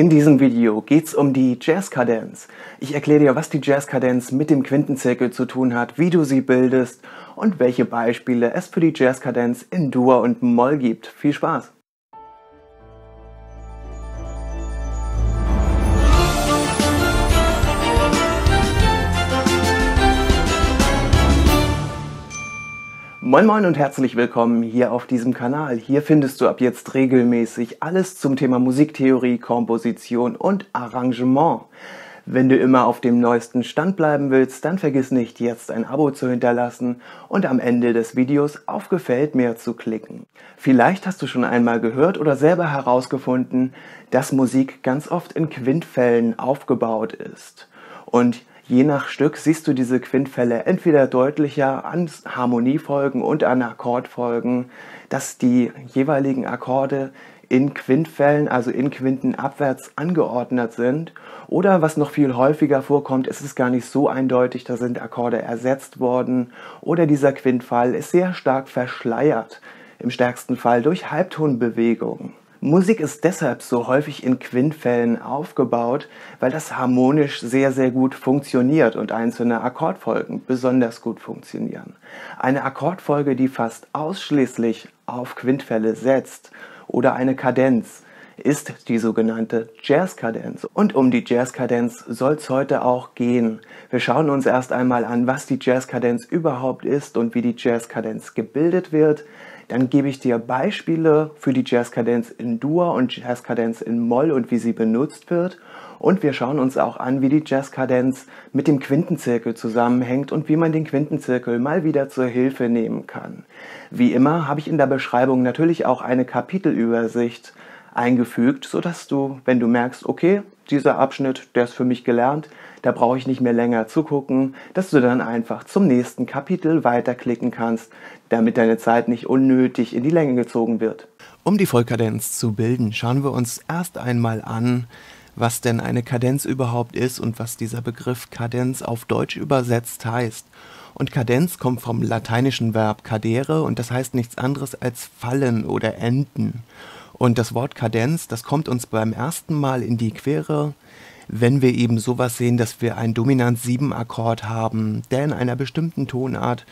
In diesem Video geht's um die Jazzkadenz. Ich erkläre dir, was die Jazzkadenz mit dem Quintenzirkel zu tun hat, wie du sie bildest und welche Beispiele es für die Jazzkadenz in Dur und Moll gibt. Viel Spaß! Moin Moin und herzlich willkommen hier auf diesem Kanal. Hier findest du ab jetzt regelmäßig alles zum Thema Musiktheorie, Komposition und Arrangement. Wenn du immer auf dem neuesten Stand bleiben willst, dann vergiss nicht, jetzt ein Abo zu hinterlassen und am Ende des Videos auf Gefällt mir zu klicken. Vielleicht hast du schon einmal gehört oder selber herausgefunden, dass Musik ganz oft in Quintfällen aufgebaut ist. Und Je nach Stück siehst du diese Quintfälle entweder deutlicher an Harmoniefolgen und an Akkordfolgen, dass die jeweiligen Akkorde in Quintfällen, also in Quinten abwärts angeordnet sind. Oder was noch viel häufiger vorkommt, es ist gar nicht so eindeutig, da sind Akkorde ersetzt worden. Oder dieser Quintfall ist sehr stark verschleiert, im stärksten Fall durch Halbtonbewegungen. Musik ist deshalb so häufig in Quintfällen aufgebaut, weil das harmonisch sehr, sehr gut funktioniert und einzelne Akkordfolgen besonders gut funktionieren. Eine Akkordfolge, die fast ausschließlich auf Quintfälle setzt oder eine Kadenz, ist die sogenannte Jazzkadenz. Und um die Jazzkadenz soll es heute auch gehen. Wir schauen uns erst einmal an, was die Jazzkadenz überhaupt ist und wie die Jazzkadenz gebildet wird. Dann gebe ich dir Beispiele für die Jazzkadenz in Dur und Jazzkadenz in Moll und wie sie benutzt wird. Und wir schauen uns auch an, wie die Jazzkadenz mit dem Quintenzirkel zusammenhängt und wie man den Quintenzirkel mal wieder zur Hilfe nehmen kann. Wie immer habe ich in der Beschreibung natürlich auch eine Kapitelübersicht eingefügt, sodass du, wenn du merkst, okay, dieser Abschnitt, der ist für mich gelernt, da brauche ich nicht mehr länger zugucken, dass du dann einfach zum nächsten Kapitel weiterklicken kannst, damit deine Zeit nicht unnötig in die Länge gezogen wird. Um die Vollkadenz zu bilden, schauen wir uns erst einmal an, was denn eine Kadenz überhaupt ist und was dieser Begriff Kadenz auf Deutsch übersetzt heißt. Und Kadenz kommt vom lateinischen Verb cadere und das heißt nichts anderes als fallen oder enden. Und das Wort Kadenz, das kommt uns beim ersten Mal in die Quere, wenn wir eben sowas sehen, dass wir einen Dominant-7-Akkord haben, der in einer bestimmten Tonart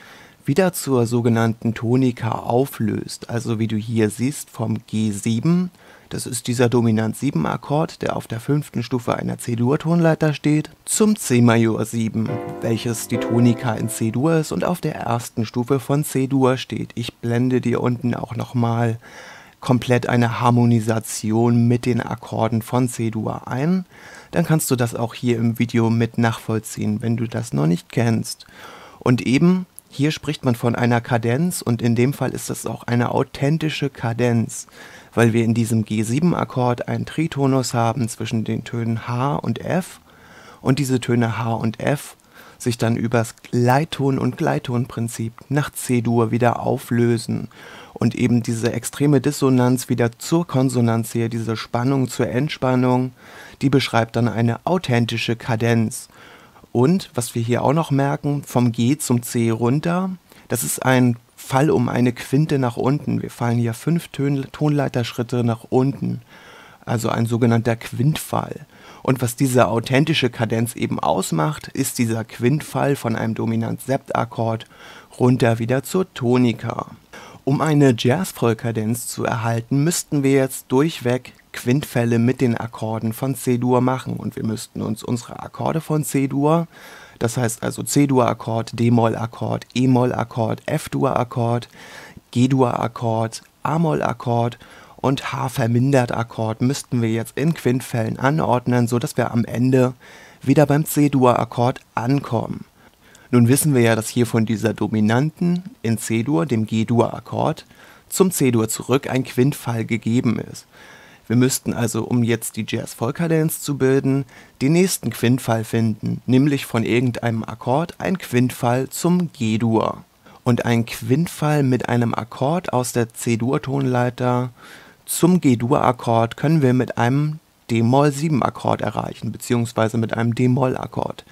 wieder zur sogenannten Tonika auflöst. Also wie du hier siehst vom G7, das ist dieser Dominant-7-Akkord, der auf der fünften Stufe einer C-Dur-Tonleiter steht, zum C-Major 7, welches die Tonika in C-Dur ist und auf der ersten Stufe von C-Dur steht. Ich blende dir unten auch nochmal komplett eine Harmonisation mit den Akkorden von C-Dur ein, dann kannst du das auch hier im Video mit nachvollziehen, wenn du das noch nicht kennst. Und eben, hier spricht man von einer Kadenz und in dem Fall ist das auch eine authentische Kadenz, weil wir in diesem G7-Akkord einen Tritonus haben zwischen den Tönen H und F und diese Töne H und F sich dann übers Gleitton- und Gleittonprinzip nach C-Dur wieder auflösen und eben diese extreme Dissonanz wieder zur Konsonanz hier, diese Spannung zur Entspannung, die beschreibt dann eine authentische Kadenz. Und was wir hier auch noch merken, vom G zum C runter, das ist ein Fall um eine Quinte nach unten. Wir fallen hier fünf Ton Tonleiterschritte nach unten, also ein sogenannter Quintfall. Und was diese authentische Kadenz eben ausmacht, ist dieser Quintfall von einem Dominant-Sept-Akkord runter wieder zur Tonika. Um eine Jazz-Vollkadenz zu erhalten, müssten wir jetzt durchweg Quintfälle mit den Akkorden von C-Dur machen und wir müssten uns unsere Akkorde von C-Dur, das heißt also C-Dur-Akkord, D-Moll-Akkord, E-Moll-Akkord, F-Dur-Akkord, G-Dur-Akkord, A-Moll-Akkord und H-Vermindert-Akkord müssten wir jetzt in Quintfällen anordnen, sodass wir am Ende wieder beim C-Dur-Akkord ankommen. Nun wissen wir ja, dass hier von dieser Dominanten in C-Dur, dem G-Dur-Akkord, zum C-Dur zurück ein Quintfall gegeben ist. Wir müssten also, um jetzt die Jazz-Vollkadenz zu bilden, den nächsten Quintfall finden, nämlich von irgendeinem Akkord ein Quintfall zum G-Dur. Und ein Quintfall mit einem Akkord aus der C-Dur-Tonleiter zum G-Dur-Akkord können wir mit einem D-Moll-7-Akkord erreichen, beziehungsweise mit einem D-Moll-Akkord.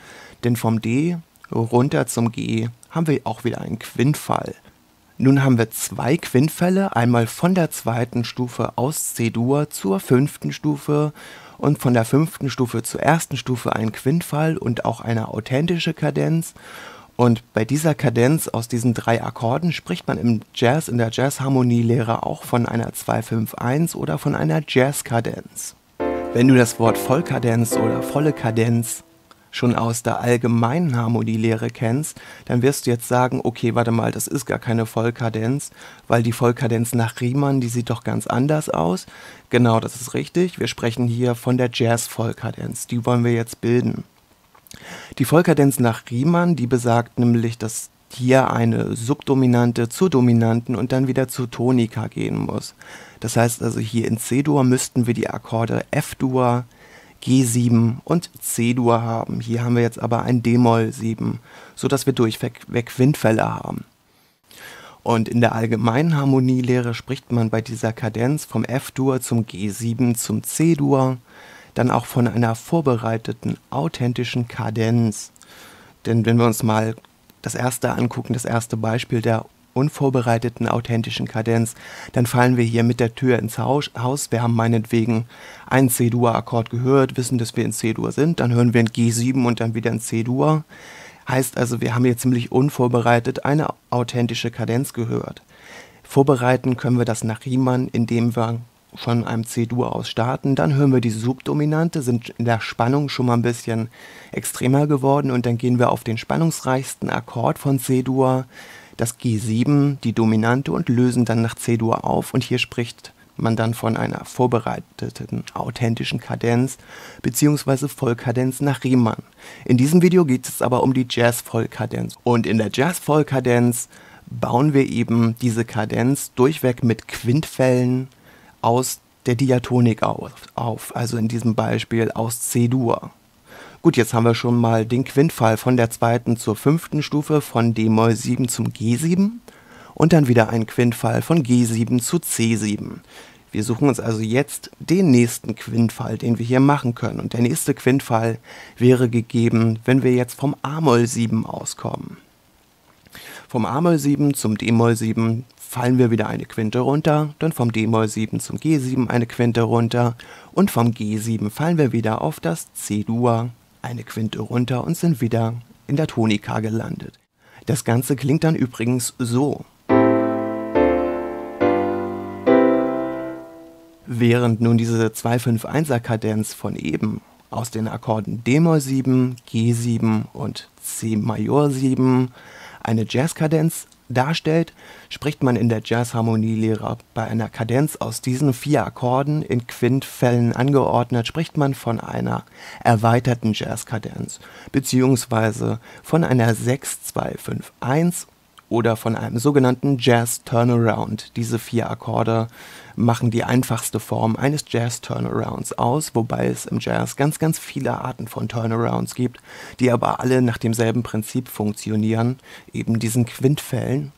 Denn vom D runter zum G haben wir auch wieder einen Quintfall. Nun haben wir zwei Quintfälle, einmal von der zweiten Stufe aus C-Dur zur fünften Stufe und von der fünften Stufe zur ersten Stufe ein Quintfall und auch eine authentische Kadenz. Und bei dieser Kadenz aus diesen drei Akkorden spricht man im Jazz, in der Jazzharmonielehre auch von einer 251 oder von einer Jazzkadenz. Wenn du das Wort Vollkadenz oder volle Kadenz schon aus der allgemeinen Harmonielehre kennst, dann wirst du jetzt sagen, okay, warte mal, das ist gar keine Vollkadenz, weil die Vollkadenz nach Riemann, die sieht doch ganz anders aus. Genau, das ist richtig. Wir sprechen hier von der Jazz-Vollkadenz. Die wollen wir jetzt bilden. Die Vollkadenz nach Riemann, die besagt nämlich, dass hier eine Subdominante zur Dominanten und dann wieder zur Tonika gehen muss. Das heißt also hier in C-Dur müssten wir die Akkorde F-Dur, G7 und C-Dur haben. Hier haben wir jetzt aber ein D-Moll 7, sodass wir durchweg Windfälle haben. Und in der allgemeinen Harmonielehre spricht man bei dieser Kadenz vom F-Dur zum G7 zum C-Dur, dann auch von einer vorbereiteten authentischen Kadenz. Denn wenn wir uns mal das erste angucken, das erste Beispiel der unvorbereiteten authentischen Kadenz, dann fallen wir hier mit der Tür ins Haus. Wir haben meinetwegen einen C-Dur-Akkord gehört, wissen, dass wir in C-Dur sind, dann hören wir ein G7 und dann wieder ein C-Dur. Heißt also, wir haben hier ziemlich unvorbereitet eine authentische Kadenz gehört. Vorbereiten können wir das nach Riemann, indem wir von einem C-Dur aus starten. Dann hören wir die Subdominante, sind in der Spannung schon mal ein bisschen extremer geworden und dann gehen wir auf den spannungsreichsten Akkord von C-Dur das G7, die Dominante und lösen dann nach C-Dur auf und hier spricht man dann von einer vorbereiteten authentischen Kadenz bzw. Vollkadenz nach Riemann. In diesem Video geht es aber um die Jazz-Vollkadenz und in der Jazz-Vollkadenz bauen wir eben diese Kadenz durchweg mit Quintfällen aus der Diatonik auf, also in diesem Beispiel aus C-Dur. Gut, jetzt haben wir schon mal den Quintfall von der zweiten zur fünften Stufe von d-Moll 7 zum G7 und dann wieder ein Quintfall von G7 zu C7. Wir suchen uns also jetzt den nächsten Quintfall, den wir hier machen können. Und der nächste Quintfall wäre gegeben, wenn wir jetzt vom A-Moll 7 auskommen. Vom A-Moll 7 zum D-Moll 7 fallen wir wieder eine Quinte runter, dann vom d-Moll 7 zum G7 eine Quinte runter und vom G7 fallen wir wieder auf das C-Dur eine Quinte runter und sind wieder in der Tonika gelandet. Das Ganze klingt dann übrigens so. Während nun diese 2-5-1er Kadenz von eben aus den Akkorden d-Moll 7, G7 und C Major 7 eine Jazzkadenz darstellt, spricht man in der Jazzharmonielehre bei einer Kadenz aus diesen vier Akkorden in Quintfällen angeordnet, spricht man von einer erweiterten Jazzkadenz beziehungsweise von einer 6-2-5-1 oder von einem sogenannten Jazz Turnaround. Diese vier Akkorde machen die einfachste Form eines Jazz Turnarounds aus, wobei es im Jazz ganz, ganz viele Arten von Turnarounds gibt, die aber alle nach demselben Prinzip funktionieren, eben diesen Quintfällen,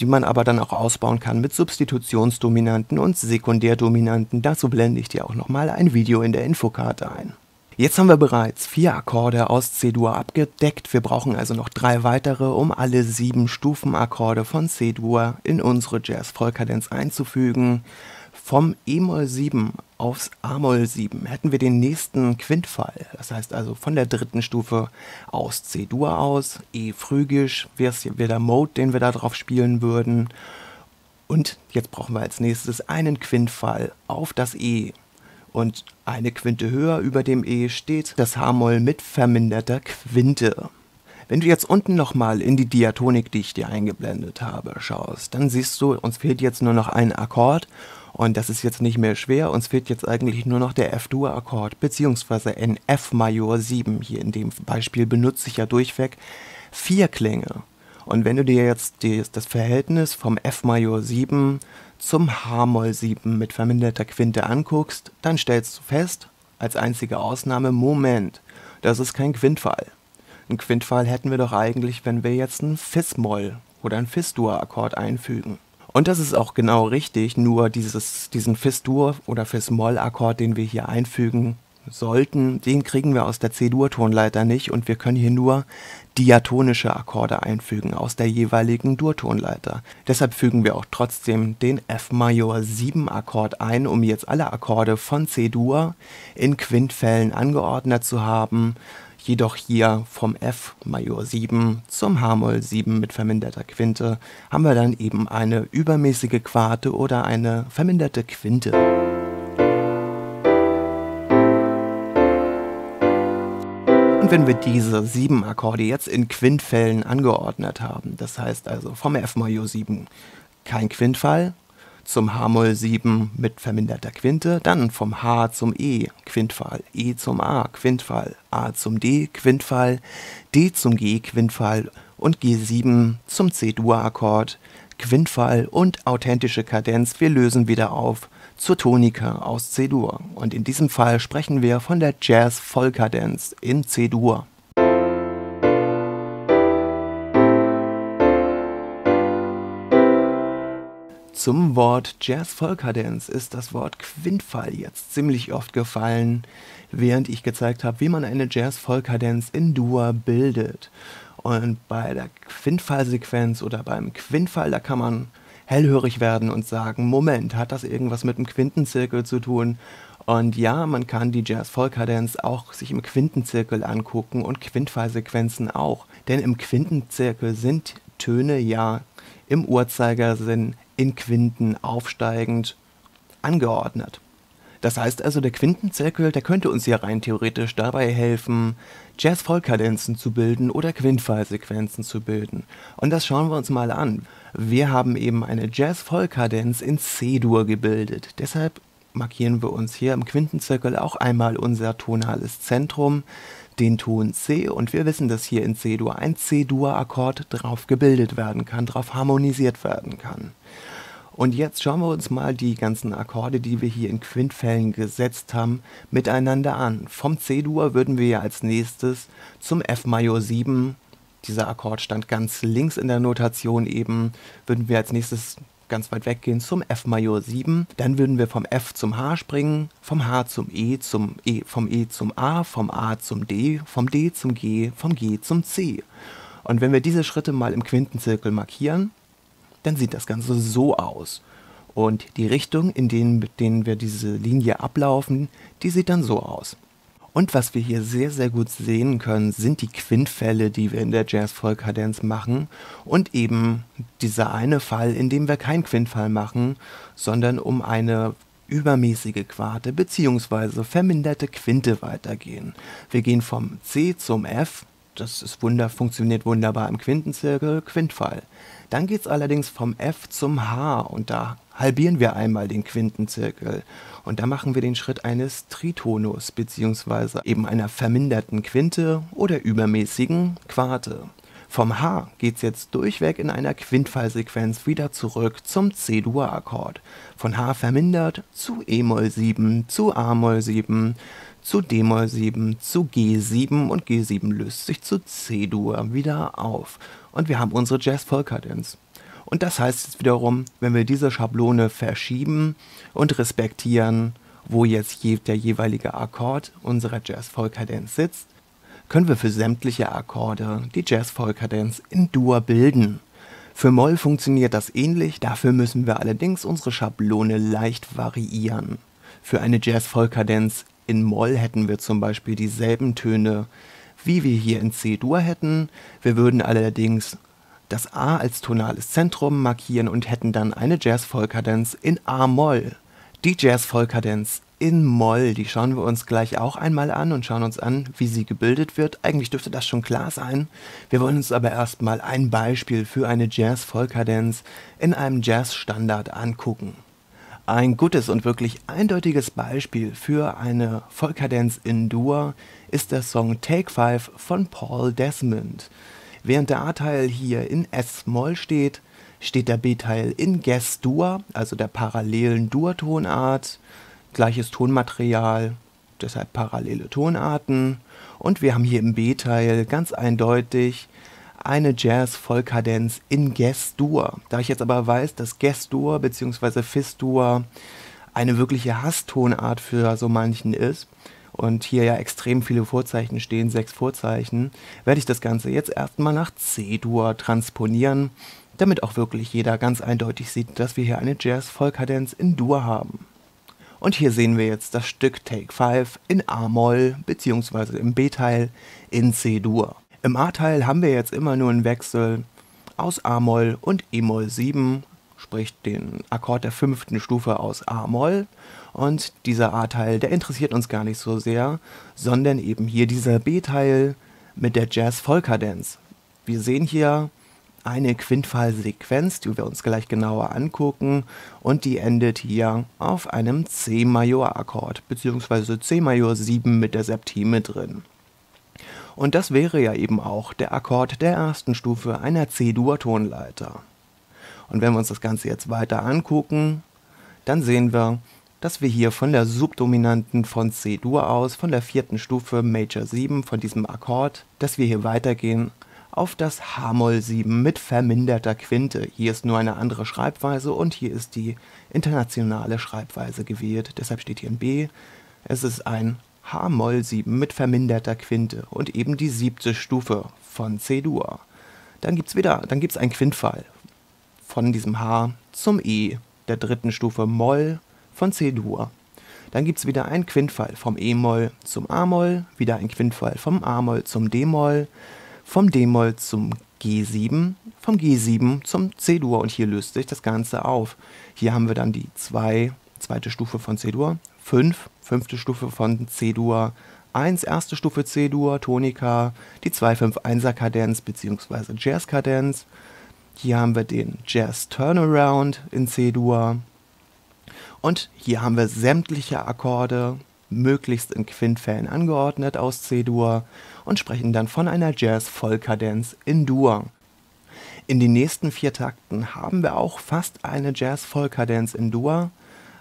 die man aber dann auch ausbauen kann mit Substitutionsdominanten und Sekundärdominanten. Dazu blende ich dir auch nochmal ein Video in der Infokarte ein. Jetzt haben wir bereits vier Akkorde aus C-Dur abgedeckt. Wir brauchen also noch drei weitere, um alle sieben Stufenakkorde von C-Dur in unsere Jazz-Vollkadenz einzufügen. Vom E-Moll 7 aufs A-Moll 7 hätten wir den nächsten Quintfall. Das heißt also von der dritten Stufe aus C-Dur aus, E phrygisch wäre der Mode, den wir da drauf spielen würden. Und jetzt brauchen wir als nächstes einen Quintfall auf das E und eine Quinte höher über dem E steht das H-Moll mit verminderter Quinte. Wenn du jetzt unten nochmal in die Diatonik, die ich dir eingeblendet habe, schaust, dann siehst du, uns fehlt jetzt nur noch ein Akkord und das ist jetzt nicht mehr schwer, uns fehlt jetzt eigentlich nur noch der F-Dur-Akkord, beziehungsweise ein F-Major 7. Hier in dem Beispiel benutze ich ja durchweg vier Klänge. Und wenn du dir jetzt das Verhältnis vom F-Major 7 zum H-Moll 7 mit verminderter Quinte anguckst, dann stellst du fest, als einzige Ausnahme, Moment, das ist kein Quintfall. Ein Quintfall hätten wir doch eigentlich, wenn wir jetzt ein Fis-Moll oder ein Fis-Dur-Akkord einfügen. Und das ist auch genau richtig, nur dieses, diesen Fis-Dur oder Fis-Moll-Akkord, den wir hier einfügen, sollten, den kriegen wir aus der C-Dur-Tonleiter nicht und wir können hier nur diatonische Akkorde einfügen aus der jeweiligen Dur-Tonleiter. Deshalb fügen wir auch trotzdem den F-Major 7 Akkord ein, um jetzt alle Akkorde von C-Dur in Quintfällen angeordnet zu haben jedoch hier vom F Major 7 zum H-Moll 7 mit verminderter Quinte haben wir dann eben eine übermäßige Quarte oder eine verminderte Quinte. Und wenn wir diese sieben Akkorde jetzt in Quintfällen angeordnet haben, das heißt also vom F Major 7 kein Quintfall, zum H-Moll 7 mit verminderter Quinte, dann vom H zum E Quintfall, E zum A Quintfall, A zum D Quintfall, D zum G Quintfall und G7 zum C-Dur-Akkord, Quintfall und authentische Kadenz. Wir lösen wieder auf zur Tonika aus C-Dur. Und in diesem Fall sprechen wir von der Jazz-Vollkadenz in C-Dur. Zum Wort Jazz-Vollkadenz ist das Wort Quintfall jetzt ziemlich oft gefallen, während ich gezeigt habe, wie man eine Jazz-Vollkadenz in Dur bildet. Und bei der Quintfallsequenz oder beim Quintfall, da kann man hellhörig werden und sagen, Moment, hat das irgendwas mit dem Quintenzirkel zu tun? Und ja, man kann die Jazz-Vollkadenz auch sich im Quintenzirkel angucken und Quintfallsequenzen auch. Denn im Quintenzirkel sind Töne ja im Uhrzeigersinn in Quinten aufsteigend angeordnet. Das heißt also, der Quintenzirkel, der könnte uns ja rein theoretisch dabei helfen, Jazz-Vollkadenzen zu bilden oder Quintfallsequenzen zu bilden. Und das schauen wir uns mal an. Wir haben eben eine Jazz-Vollkadenz in C-Dur gebildet. Deshalb markieren wir uns hier im Quintenzirkel auch einmal unser tonales Zentrum, den Ton C und wir wissen, dass hier in C-Dur ein C-Dur-Akkord drauf gebildet werden kann, drauf harmonisiert werden kann. Und jetzt schauen wir uns mal die ganzen Akkorde, die wir hier in Quintfällen gesetzt haben, miteinander an. Vom C-Dur würden wir ja als nächstes zum F-Major 7, dieser Akkord stand ganz links in der Notation eben, würden wir als nächstes ganz weit weggehen zum F Major 7. Dann würden wir vom F zum H springen, vom H zum E, zum E, vom E zum A, vom A zum D, vom D zum G, vom G zum C. Und wenn wir diese Schritte mal im Quintenzirkel markieren, dann sieht das Ganze so aus. Und die Richtung, in denen, denen wir diese Linie ablaufen, die sieht dann so aus. Und was wir hier sehr, sehr gut sehen können, sind die Quintfälle, die wir in der Jazz-Vollkadenz machen. Und eben dieser eine Fall, in dem wir keinen Quintfall machen, sondern um eine übermäßige Quarte bzw. verminderte Quinte weitergehen. Wir gehen vom C zum F, das ist wunder, funktioniert wunderbar im Quintenzirkel, Quintfall. Dann geht es allerdings vom F zum H und da halbieren wir einmal den Quintenzirkel. Und da machen wir den Schritt eines Tritonus bzw. eben einer verminderten Quinte oder übermäßigen Quarte. Vom H geht es jetzt durchweg in einer Quintfallsequenz wieder zurück zum C-Dur-Akkord. Von H vermindert zu E-Moll 7, zu A-Moll 7, zu D-Moll 7, zu G7 und G7 löst sich zu C-Dur wieder auf. Und wir haben unsere Jazz-Vollkadenz. Und das heißt jetzt wiederum, wenn wir diese Schablone verschieben und respektieren, wo jetzt je, der jeweilige Akkord unserer Jazz-Vollkadenz sitzt, können wir für sämtliche Akkorde die Jazz-Vollkadenz in Dur bilden. Für Moll funktioniert das ähnlich, dafür müssen wir allerdings unsere Schablone leicht variieren. Für eine Jazz-Vollkadenz in Moll hätten wir zum Beispiel dieselben Töne, wie wir hier in C-Dur hätten. Wir würden allerdings das A als tonales Zentrum markieren und hätten dann eine Jazz-Vollkadenz in A-Moll. Die Jazz-Vollkadenz in Moll, die schauen wir uns gleich auch einmal an und schauen uns an, wie sie gebildet wird. Eigentlich dürfte das schon klar sein. Wir wollen uns aber erstmal ein Beispiel für eine Jazz-Vollkadenz in einem Jazz-Standard angucken. Ein gutes und wirklich eindeutiges Beispiel für eine Vollkadenz in Dur ist der Song Take 5 von Paul Desmond. Während der A-Teil hier in S-Moll steht, steht der B-Teil in Ges-Dur, also der parallelen Dur-Tonart. Gleiches Tonmaterial, deshalb parallele Tonarten. Und wir haben hier im B-Teil ganz eindeutig eine Jazz-Vollkadenz in Ges-Dur. Da ich jetzt aber weiß, dass Ges-Dur bzw. Fis-Dur eine wirkliche Hasstonart für so manchen ist und hier ja extrem viele Vorzeichen stehen, sechs Vorzeichen, werde ich das Ganze jetzt erstmal nach C-Dur transponieren, damit auch wirklich jeder ganz eindeutig sieht, dass wir hier eine Jazz-Vollkadenz in Dur haben. Und hier sehen wir jetzt das Stück Take 5 in A-Moll bzw. im B-Teil in C-Dur. Im A-Teil haben wir jetzt immer nur einen Wechsel aus A-Moll und E-Moll 7, sprich den Akkord der fünften Stufe aus A-Moll. Und dieser A-Teil, der interessiert uns gar nicht so sehr, sondern eben hier dieser B-Teil mit der Jazz-Vollkadenz. Wir sehen hier eine Quintfallsequenz, die wir uns gleich genauer angucken und die endet hier auf einem C-Major-Akkord bzw. C-Major 7 mit der Septime drin. Und das wäre ja eben auch der Akkord der ersten Stufe einer C-Dur-Tonleiter. Und wenn wir uns das Ganze jetzt weiter angucken, dann sehen wir, dass wir hier von der Subdominanten von C-Dur aus, von der vierten Stufe Major 7, von diesem Akkord, dass wir hier weitergehen auf das H-Moll 7 mit verminderter Quinte. Hier ist nur eine andere Schreibweise und hier ist die internationale Schreibweise gewählt. Deshalb steht hier ein B. Es ist ein H-Moll 7 mit verminderter Quinte und eben die siebte Stufe von C-Dur. Dann gibt es wieder, dann gibt es einen Quintfall von diesem H zum E, der dritten Stufe Moll von C-Dur. Dann gibt es wieder einen Quintfall vom E-Moll zum A-Moll, wieder ein Quintfall vom A-Moll zum D-Moll, vom D-Moll zum G7, vom G7 zum C-Dur und hier löst sich das Ganze auf. Hier haben wir dann die zwei, zweite Stufe von C-Dur, 5, fünfte Stufe von C-Dur, 1, erste Stufe C-Dur, Tonika, die 2-5-1er Kadenz bzw. Jazz-Kadenz. Hier haben wir den Jazz Turnaround in C-Dur. Und hier haben wir sämtliche Akkorde, möglichst in Quintfällen angeordnet aus C-Dur und sprechen dann von einer Jazz-Vollkadenz in Dur. In den nächsten vier Takten haben wir auch fast eine Jazz-Vollkadenz in Dur,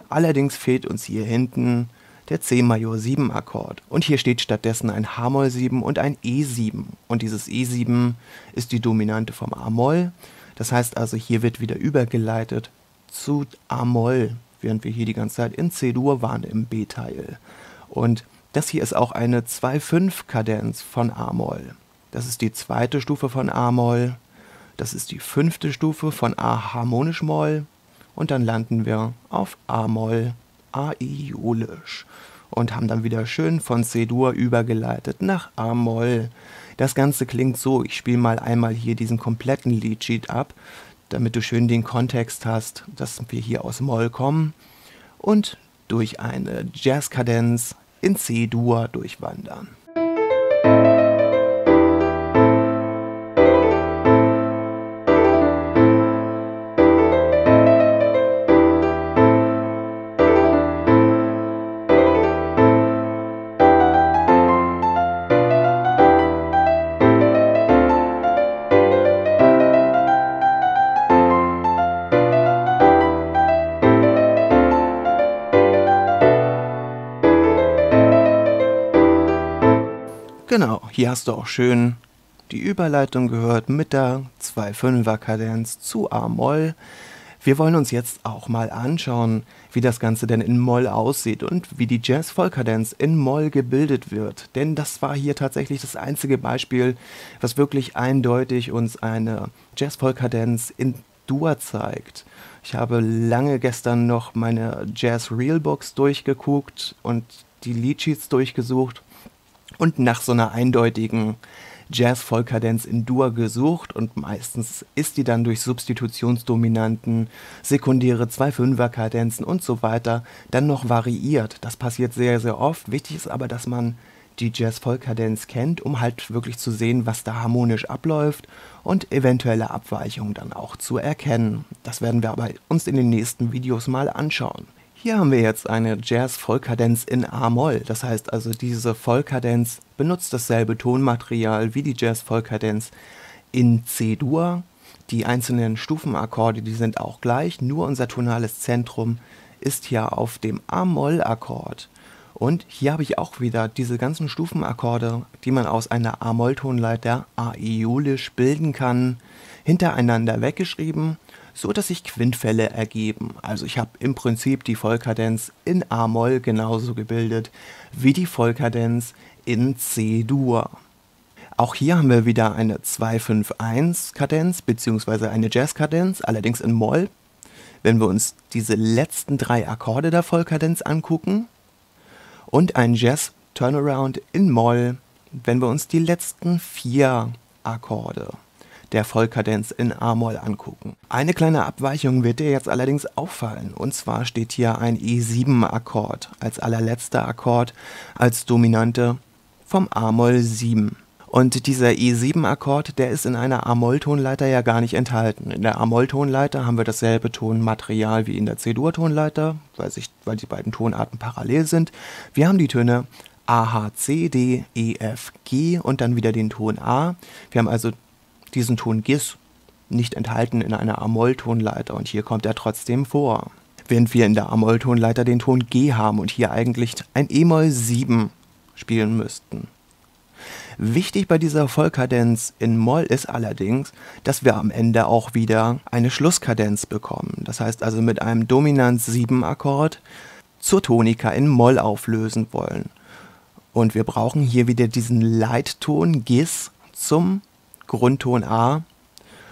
allerdings fehlt uns hier hinten der C-Major 7 Akkord und hier steht stattdessen ein H-Moll 7 und ein E7 und dieses E7 ist die Dominante vom A-Moll, das heißt also hier wird wieder übergeleitet zu A-Moll, während wir hier die ganze Zeit in C-Dur waren im B-Teil. Und das hier ist auch eine 2-5-Kadenz von A-Moll. Das ist die zweite Stufe von A-Moll. Das ist die fünfte Stufe von A-Harmonisch-Moll. Und dann landen wir auf A-Moll, A-Iolisch. Und haben dann wieder schön von C-Dur übergeleitet nach A-Moll. Das Ganze klingt so, ich spiele mal einmal hier diesen kompletten Leadsheet ab, damit du schön den Kontext hast, dass wir hier aus Moll kommen und durch eine Jazzkadenz in C-Dur durchwandern. Hier hast du auch schön die Überleitung gehört mit der 2-5er Kadenz zu A-Moll. Wir wollen uns jetzt auch mal anschauen, wie das Ganze denn in Moll aussieht und wie die Jazz-Vollkadenz in Moll gebildet wird. Denn das war hier tatsächlich das einzige Beispiel, was wirklich eindeutig uns eine Jazz-Vollkadenz in Dur zeigt. Ich habe lange gestern noch meine Jazz Realbox durchgeguckt und die Leadsheets durchgesucht und nach so einer eindeutigen Jazz-Vollkadenz in Dur gesucht und meistens ist die dann durch Substitutionsdominanten, sekundäre 2-5er-Kadenzen und so weiter dann noch variiert. Das passiert sehr, sehr oft. Wichtig ist aber, dass man die Jazz-Vollkadenz kennt, um halt wirklich zu sehen, was da harmonisch abläuft und eventuelle Abweichungen dann auch zu erkennen. Das werden wir aber uns in den nächsten Videos mal anschauen. Hier haben wir jetzt eine Jazz-Vollkadenz in A-Moll. Das heißt also, diese Vollkadenz benutzt dasselbe Tonmaterial wie die Jazz-Vollkadenz in C-Dur. Die einzelnen Stufenakkorde, die sind auch gleich, nur unser tonales Zentrum ist hier auf dem A-Moll-Akkord. Und hier habe ich auch wieder diese ganzen Stufenakkorde, die man aus einer A-Moll-Tonleiter aiolisch bilden kann, hintereinander weggeschrieben so dass sich Quintfälle ergeben. Also ich habe im Prinzip die Vollkadenz in A-Moll genauso gebildet wie die Vollkadenz in C-Dur. Auch hier haben wir wieder eine 2-5-1-Kadenz bzw. eine Jazz-Kadenz, allerdings in Moll. Wenn wir uns diese letzten drei Akkorde der Vollkadenz angucken und ein Jazz-Turnaround in Moll, wenn wir uns die letzten vier Akkorde der Vollkadenz in A-Moll angucken. Eine kleine Abweichung wird dir jetzt allerdings auffallen. Und zwar steht hier ein E7-Akkord als allerletzter Akkord als Dominante vom A-Moll 7. Und dieser E7-Akkord, der ist in einer A-Moll-Tonleiter ja gar nicht enthalten. In der A-Moll-Tonleiter haben wir dasselbe Tonmaterial wie in der C-Dur-Tonleiter, weil, weil die beiden Tonarten parallel sind. Wir haben die Töne A, H, C, D, E, F, G und dann wieder den Ton A. Wir haben also diesen Ton Gis nicht enthalten in einer A-Moll-Tonleiter und hier kommt er trotzdem vor. Während wir in der A-Moll-Tonleiter den Ton G haben und hier eigentlich ein E-Moll 7 spielen müssten. Wichtig bei dieser Vollkadenz in Moll ist allerdings, dass wir am Ende auch wieder eine Schlusskadenz bekommen. Das heißt also mit einem Dominanz 7 Akkord zur Tonika in Moll auflösen wollen. Und wir brauchen hier wieder diesen Leitton Gis zum Grundton A,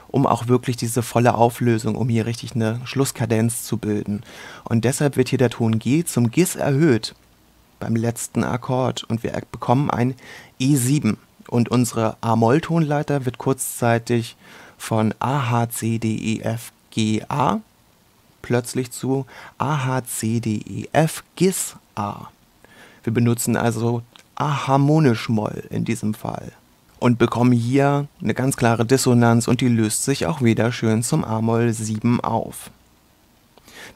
um auch wirklich diese volle Auflösung, um hier richtig eine Schlusskadenz zu bilden. Und deshalb wird hier der Ton G zum Gis erhöht beim letzten Akkord und wir bekommen ein E7 und unsere A-Moll-Tonleiter wird kurzzeitig von A, H, C, D, E, F, G, A plötzlich zu A, H, C, D, E, F, Gis, A. Wir benutzen also A-harmonisch Moll in diesem Fall und bekommen hier eine ganz klare Dissonanz und die löst sich auch wieder schön zum A-Moll 7 auf.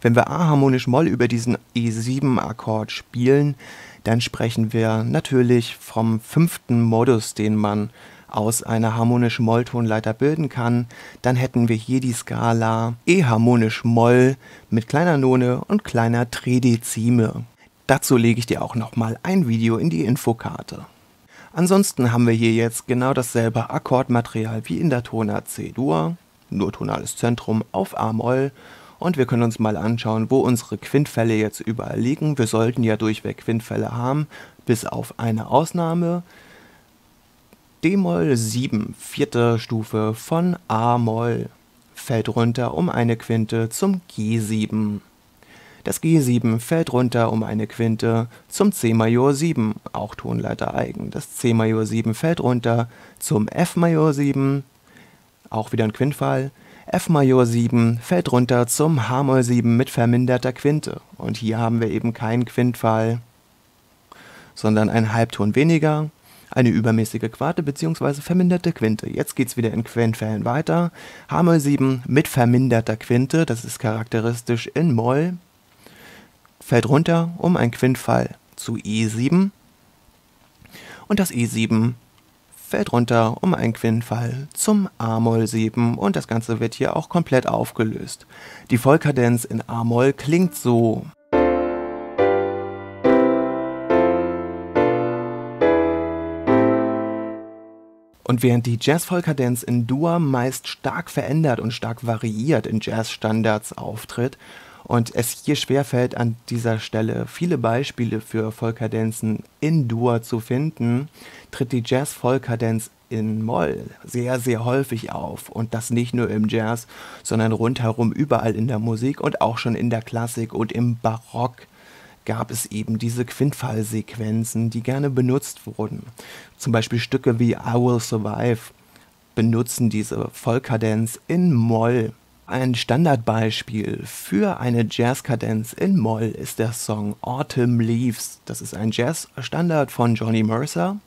Wenn wir A-harmonisch Moll über diesen E7-Akkord spielen, dann sprechen wir natürlich vom fünften Modus, den man aus einer harmonischen Molltonleiter bilden kann, dann hätten wir hier die Skala E harmonisch Moll mit kleiner None und kleiner Tredezime. Dazu lege ich dir auch nochmal ein Video in die Infokarte. Ansonsten haben wir hier jetzt genau dasselbe Akkordmaterial wie in der Tonart C-Dur, nur tonales Zentrum auf A-Moll und wir können uns mal anschauen, wo unsere Quintfälle jetzt überall liegen. Wir sollten ja durchweg Quintfälle haben, bis auf eine Ausnahme. D-Moll 7, vierte Stufe von A-Moll, fällt runter um eine Quinte zum G7. Das G7 fällt runter um eine Quinte zum C-Major 7, auch Tonleiter eigen. Das C-Major 7 fällt runter zum F-Major 7, auch wieder ein Quintfall. F-Major 7 fällt runter zum H-Moll 7 mit verminderter Quinte. Und hier haben wir eben keinen Quintfall, sondern einen Halbton weniger, eine übermäßige Quarte bzw. verminderte Quinte. Jetzt geht es wieder in Quintfällen weiter. H-Moll 7 mit verminderter Quinte, das ist charakteristisch in Moll fällt runter um ein Quintfall zu E7 und das E7 fällt runter um ein Quintfall zum A-Moll 7 und das Ganze wird hier auch komplett aufgelöst. Die Vollkadenz in A-Moll klingt so. Und während die Jazz-Vollkadenz in Dur meist stark verändert und stark variiert in Jazzstandards auftritt, und es hier schwerfällt, an dieser Stelle viele Beispiele für Vollkadenzen in Dur zu finden, tritt die Jazz-Vollkadenz in Moll sehr, sehr häufig auf. Und das nicht nur im Jazz, sondern rundherum überall in der Musik und auch schon in der Klassik und im Barock gab es eben diese Quintfallsequenzen, die gerne benutzt wurden. Zum Beispiel Stücke wie I Will Survive benutzen diese Vollkadenz in Moll ein Standardbeispiel für eine Jazzkadenz in Moll ist der Song Autumn Leaves. Das ist ein Jazzstandard von Johnny Mercer.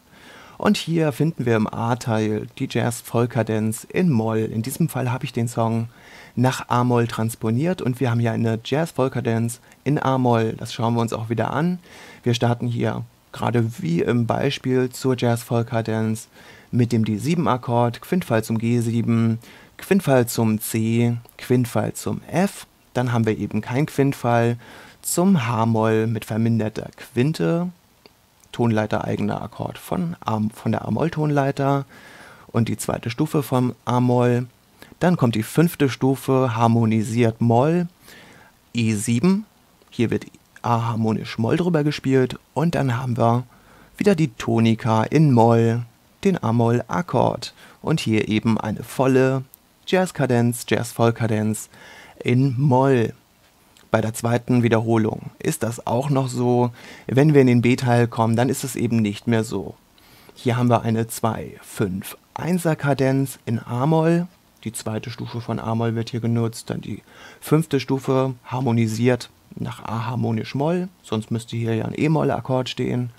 Und hier finden wir im A-Teil die Jazz-Vollkadenz in Moll. In diesem Fall habe ich den Song nach A-Moll transponiert und wir haben hier eine Jazz-Vollkadenz in A-Moll. Das schauen wir uns auch wieder an. Wir starten hier gerade wie im Beispiel zur Jazz-Vollkadenz mit dem D7-Akkord, Quintfall zum G7, Quintfall zum C, Quintfall zum F. Dann haben wir eben kein Quintfall zum H-Moll mit verminderter Quinte, Tonleiter eigener Akkord von, von der A-Moll-Tonleiter und die zweite Stufe vom A-Moll. Dann kommt die fünfte Stufe, harmonisiert Moll, E7. Hier wird A harmonisch Moll drüber gespielt. Und dann haben wir wieder die Tonika in Moll, den A-Moll-Akkord. Und hier eben eine volle Jazzkadenz, Jazz-Vollkadenz in Moll. Bei der zweiten Wiederholung ist das auch noch so. Wenn wir in den B-Teil kommen, dann ist es eben nicht mehr so. Hier haben wir eine 2, 5, 1er Kadenz in A-Moll. Die zweite Stufe von A-Moll wird hier genutzt. Dann die fünfte Stufe harmonisiert nach A harmonisch Moll. Sonst müsste hier ja ein E-Moll-Akkord stehen.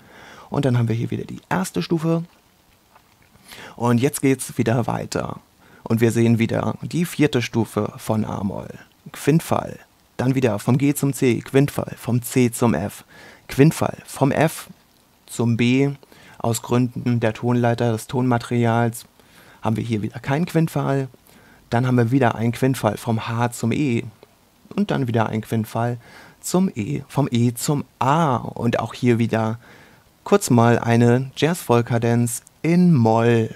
Und dann haben wir hier wieder die erste Stufe. Und jetzt geht es wieder weiter. Und wir sehen wieder die vierte Stufe von A-Moll. Quintfall. Dann wieder vom G zum C, Quintfall, vom C zum F, Quintfall, vom F zum B. Aus Gründen der Tonleiter des Tonmaterials haben wir hier wieder keinen Quintfall. Dann haben wir wieder einen Quintfall vom H zum E und dann wieder einen Quintfall zum E, vom E zum A und auch hier wieder kurz mal eine Jazz-Vollkadenz in Moll.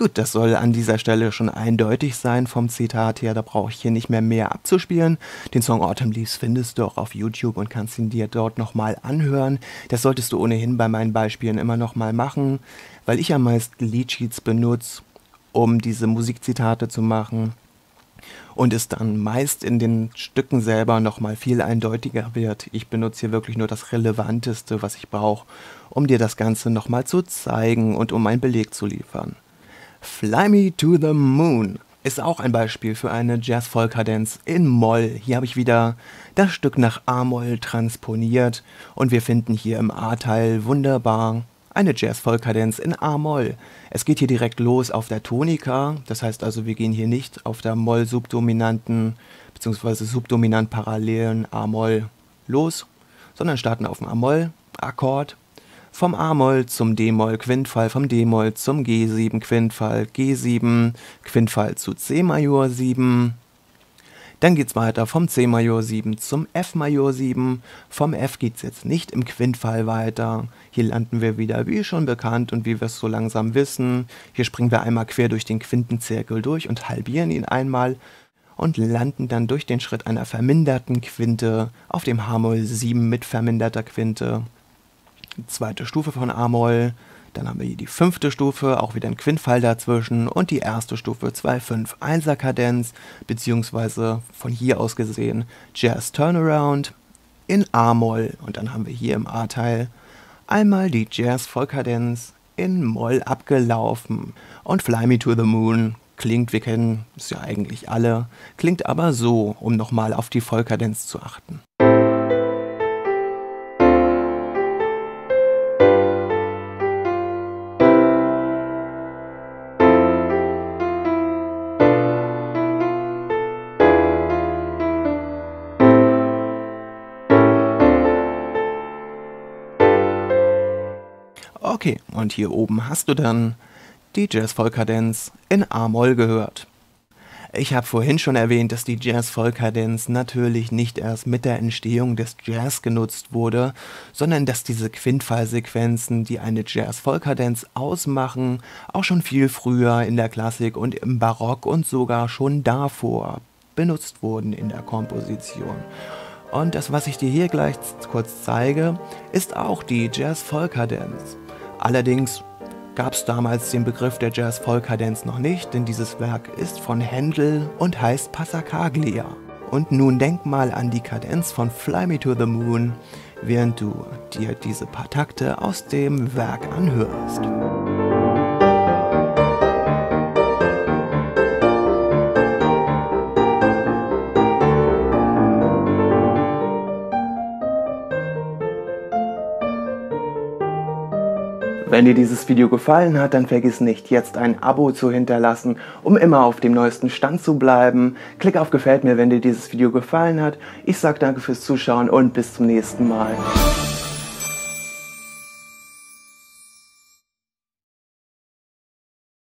Gut, das soll an dieser Stelle schon eindeutig sein vom Zitat her. Da brauche ich hier nicht mehr mehr abzuspielen. Den Song Autumn Leaves findest du auch auf YouTube und kannst ihn dir dort nochmal anhören. Das solltest du ohnehin bei meinen Beispielen immer nochmal machen, weil ich ja meist Leadsheets benutze, um diese Musikzitate zu machen und es dann meist in den Stücken selber nochmal viel eindeutiger wird. Ich benutze hier wirklich nur das Relevanteste, was ich brauche, um dir das Ganze nochmal zu zeigen und um einen Beleg zu liefern. Fly Me to the Moon ist auch ein Beispiel für eine Jazz-Vollkadenz in Moll. Hier habe ich wieder das Stück nach A-Moll transponiert und wir finden hier im A-Teil wunderbar eine Jazz-Vollkadenz in A-Moll. Es geht hier direkt los auf der Tonika, das heißt also, wir gehen hier nicht auf der Moll-subdominanten bzw. subdominant parallelen A-Moll los, sondern starten auf dem A-Moll-Akkord vom A-Moll zum D-Moll Quintfall, vom D-Moll zum G7 Quintfall, G7 Quintfall zu C-Major 7. Dann geht es weiter vom C-Major 7 zum F-Major 7. Vom F geht es jetzt nicht im Quintfall weiter. Hier landen wir wieder wie schon bekannt und wie wir es so langsam wissen. Hier springen wir einmal quer durch den Quintenzirkel durch und halbieren ihn einmal und landen dann durch den Schritt einer verminderten Quinte auf dem H-Moll 7 mit verminderter Quinte zweite Stufe von A-Moll. Dann haben wir hier die fünfte Stufe, auch wieder ein Quintfall dazwischen und die erste Stufe 2-5-1er Kadenz, beziehungsweise von hier aus gesehen Jazz Turnaround in A-Moll. Und dann haben wir hier im A-Teil einmal die Jazz Vollkadenz in Moll abgelaufen. Und Fly Me to the Moon klingt, wir kennen es ja eigentlich alle, klingt aber so, um nochmal auf die Vollkadenz zu achten. Und hier oben hast du dann die Jazz-Vollkadenz in A-Moll gehört. Ich habe vorhin schon erwähnt, dass die Jazz-Vollkadenz natürlich nicht erst mit der Entstehung des Jazz genutzt wurde, sondern dass diese Quintfallsequenzen, die eine Jazz-Vollkadenz ausmachen, auch schon viel früher in der Klassik und im Barock und sogar schon davor benutzt wurden in der Komposition. Und das, was ich dir hier gleich kurz zeige, ist auch die Jazz-Vollkadenz. Allerdings gab es damals den Begriff der Jazz-Vollkadenz noch nicht, denn dieses Werk ist von Händel und heißt Passacaglia. Und nun denk mal an die Kadenz von Fly Me to the Moon, während du dir diese paar Takte aus dem Werk anhörst. Wenn dir dieses Video gefallen hat, dann vergiss nicht, jetzt ein Abo zu hinterlassen, um immer auf dem neuesten Stand zu bleiben. Klick auf Gefällt mir, wenn dir dieses Video gefallen hat. Ich sage danke fürs Zuschauen und bis zum nächsten Mal.